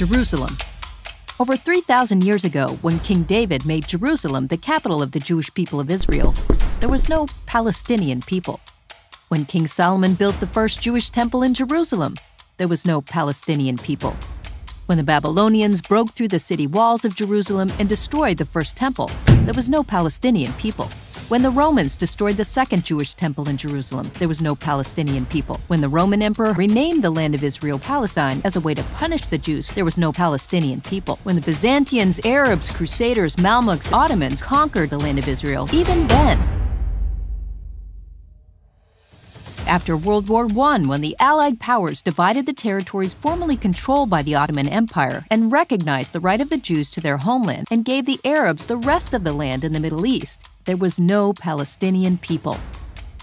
Jerusalem. Over 3,000 years ago, when King David made Jerusalem the capital of the Jewish people of Israel, there was no Palestinian people. When King Solomon built the first Jewish temple in Jerusalem, there was no Palestinian people. When the Babylonians broke through the city walls of Jerusalem and destroyed the first temple, there was no Palestinian people. When the Romans destroyed the second Jewish temple in Jerusalem, there was no Palestinian people. When the Roman emperor renamed the land of Israel Palestine as a way to punish the Jews, there was no Palestinian people. When the Byzantines, Arabs, Crusaders, Mamluks, Ottomans conquered the land of Israel, even then, after World War I when the Allied powers divided the territories formerly controlled by the Ottoman Empire and recognized the right of the Jews to their homeland and gave the Arabs the rest of the land in the Middle East. There was no Palestinian people.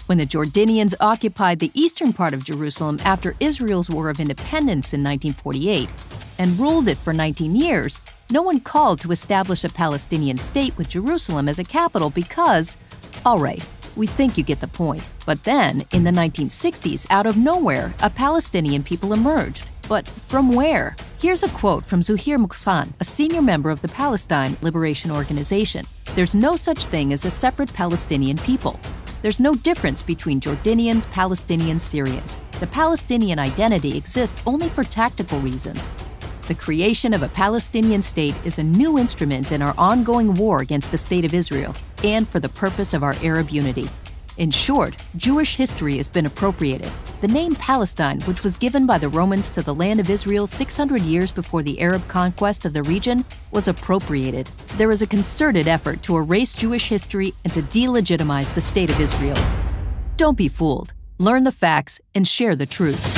When the Jordanians occupied the eastern part of Jerusalem after Israel's War of Independence in 1948 and ruled it for 19 years, no one called to establish a Palestinian state with Jerusalem as a capital because, all right, we think you get the point. But then, in the 1960s, out of nowhere, a Palestinian people emerged. But from where? Here's a quote from Zuhir Muhsan, a senior member of the Palestine Liberation Organization. There's no such thing as a separate Palestinian people. There's no difference between Jordanians, Palestinians, Syrians. The Palestinian identity exists only for tactical reasons. The creation of a Palestinian state is a new instrument in our ongoing war against the State of Israel and for the purpose of our Arab unity. In short, Jewish history has been appropriated. The name Palestine, which was given by the Romans to the land of Israel 600 years before the Arab conquest of the region, was appropriated. There is a concerted effort to erase Jewish history and to delegitimize the State of Israel. Don't be fooled. Learn the facts and share the truth.